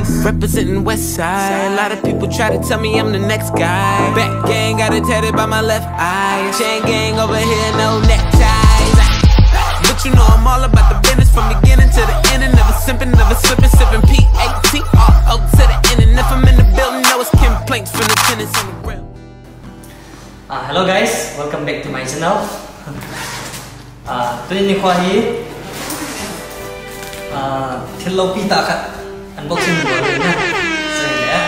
business. Representing West Side. A lot of people try to tell me I'm the next guy. Back gang got it tatted by my left eye. Chain gang over here, no neckties. But you know I'm all about the business from beginning to the end. And never simping, never slipping, sipping P A T R O to the end. And if I'm in the building, know it's complaints from the tenants on the ground. Uh, hello guys, welcome back to my channel. uh, today ni kwa hi uh, unboxing video ni na. So ya.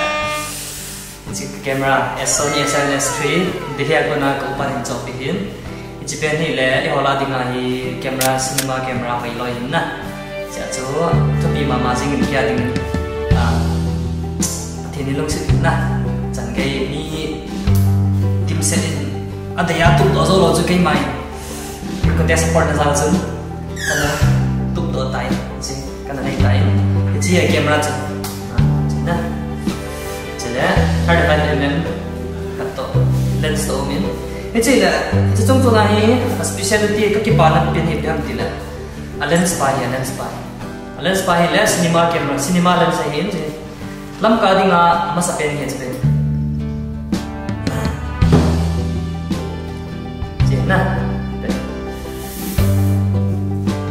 Ini camera Sony A7S3 dia ko na ko pan job hin. Ini pen ni le i hola dinga hi camera cinema camera pai loi hin na. Cha cho to bi mama jing ni kya ding. Ah. Thini long sit na. Chan gai ni tim set in ada ya tuk do zo lo chu kai mai ko te support na zal chu kana tuk do tai chi kana nei tai chi ya camera chu na chi la 35 mm kat to lens to min e chi la chi chung chu na hi specialty ka ki pa na pin hi dam ti la a lens pa hi lens pa a lens pa hi la cinema camera cinema lens hi chi lam ka dinga ma sa pen hi chi Nah,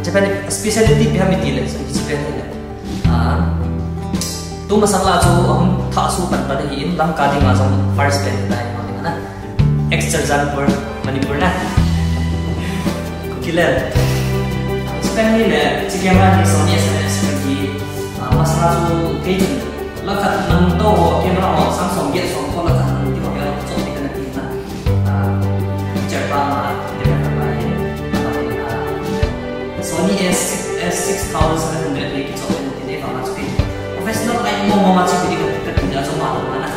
Japan specialty bi hami tile so hi Japan ni ah tu masang la chu am tha su pan hi in lam ka ding ma jong first pen dai ma ni na extra zanpur manipur na kukile Japan ni le chikem ma ni so ni sa sa ki masang la chu ke la khat nam to camera ho sang song ge song ko la khat ti ko ya so ti kana ti na Japan Sony S S6700 Professional lain mau mau macam ni kita tidak cuma mana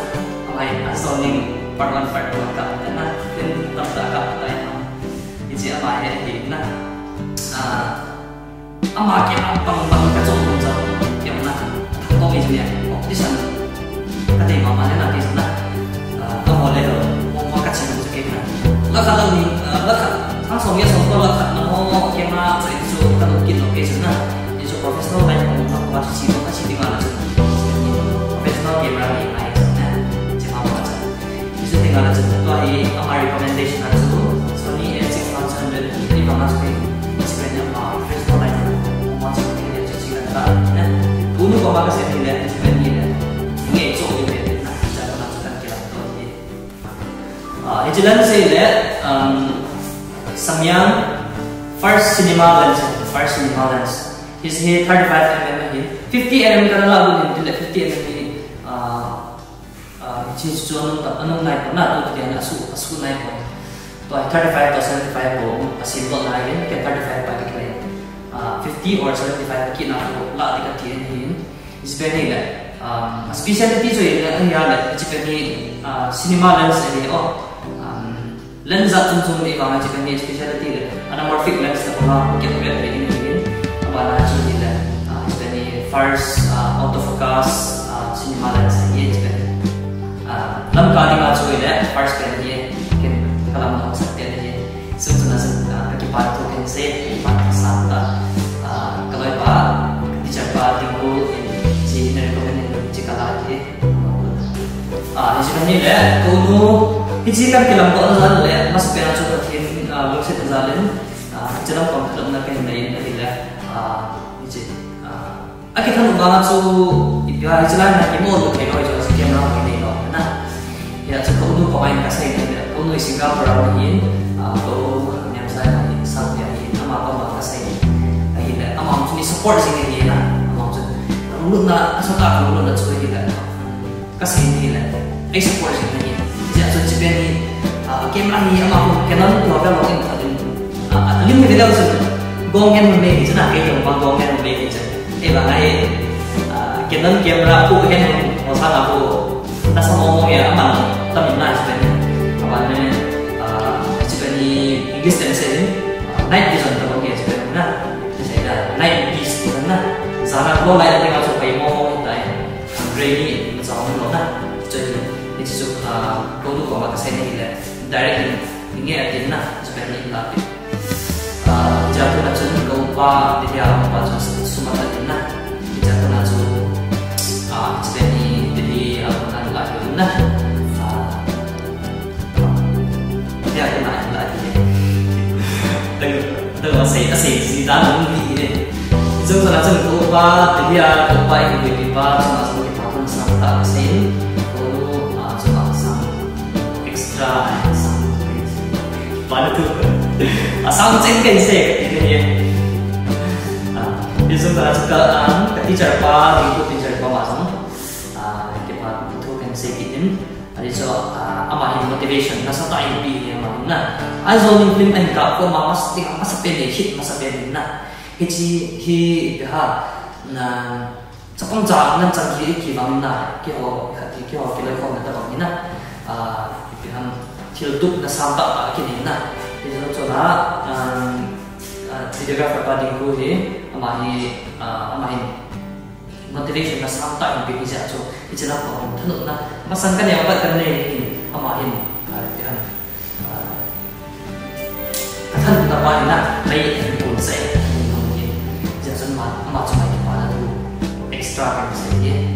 lain Sony part one part two kat mana dan tak tak kat lain. Ini apa ya ini na. Ah, ama ke apa pang kat cuma macam yang mana kau ini dia. Oh di sana. Ada mama ni nanti sana. Kau boleh mau mau kat sini macam ni. Lekat ni, 개발하는 아이템은 제가 맞아. 기술이 가르치는 또 아이 아마 리커멘데이션 가르치고 소니 엘직 맞추는 이들이 반갑게 집에는 막 프리스토 라이트 맞추는 게 되죠. 지금 나 돈을 거 받을 수 있는 게 주변 일은 이게 쪽이 되는 자로 맞추는 게 어떤 일. 이제 렌즈 이제 삼양 first cinema lens first cinema lens is he 35 mm in 50 mm ka na lang din 50 mm ni ah ah chi chu anong ta anong nai na to ti na asu asu nai ko to 35 to 75 ko asin to na yin ke 35 pa ke ah 50 or 75 ki na ko la di ka ti hin is very la um specialty jo yin ang ya la chi pe ni cinema lens ni oh lens at tum ni ba ma chi pe ni specialty la anamorphic lens na mga get wet rin yun wala na siya nila uh, ni first uh, autofocus uh, cinema lens na yun ito uh, lam ka di nga siya ila first pen yun kin kalam na sa pen yun so ito na sa kakipat ko kin sa kakipat ka sa ta kaloy pa di siya pa tingko si na-recommend nila si kalaki ah di siya nila kuno Ijikan kilam ko azal le mas pera chu pathin lok se tazalen jalam kom thlam na ken nei na hila iji aki thanu ba chu ipya ijalan na kimo lo ke roi jo si kem ra ko nei lo na ya chu ko nu ko ai ka sai ne ko nu singapore ra ni ko nyam sai na ni sa ya ni ama ko ma ka sai ai hila ama chu ni support sing ni na ama chu lu na sa ta ko lu na chu hila ka sai ni hila ai support sing ni ja so chi ben ni camera ni ama ko canon ko ga lo in adin alim ni video so gong en me ni chana ke to bang gong en me ni chana e ba ngai canon camera ko hen mo sa na ko ta sa mo mo ya min na chi ben apa ben ni english ten se night vision ta ko ke chi ben na chi sai da night vision na zara lo lai ta ga so pai mo mo ta gray ni ma sa mo na chi ni chi so ko du ko ma ka sai ni le directly ini atin na sebenarnya ilapi jatuh na chun ko pa dia pa chu ta chúng tôi ba thì bây giờ tôi ba những người đi ba chúng ta chúng ta cũng sang ta xin tôi à chúng ta sang extra sang bạn tu à sang trên cái gì cái gì à thì chúng ta chúng ta ăn cái teacher ba thì tôi teacher ba mà xong à cái ba tôi cái gì cái gì Adi so hin motivation na sa tayo bi ama na zo ning film anh ka ko ma mas ting mas pe ne hit mas pe ne na hi chi hi ha na sa pang ja nan chang hi ki bang na ki ho kha ki ki ho ki lai ko na ta bang na a ki han thil tup na sam ta ka ki ni na hi zo cho na videographer pa ding ko hi ama hi ama hin motivation na samta yung bigisa so it's na po ang tanong na masan ka niya kan na yung amahin yan katan na pa na may impulse sa iyo yung mga yan so ma ama sa may pa na extra kan sa iyo